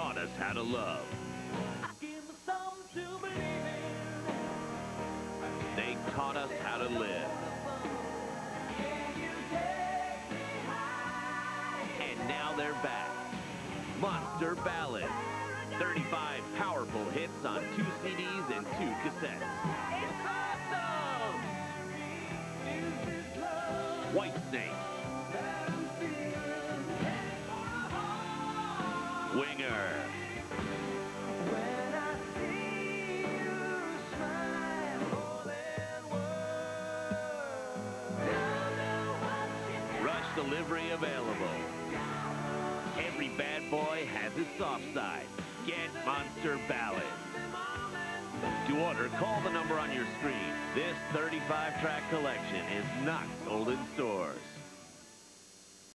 us how to love. They taught us how to live. And now they're back. Monster Ballads. 35 powerful hits on two CDs and two cassettes. It's awesome! Whitesnake. Winger. Rush delivery available. Every bad boy has his soft side. Get Monster Ballads. To order, call the number on your screen. This 35-track collection is not sold in stores.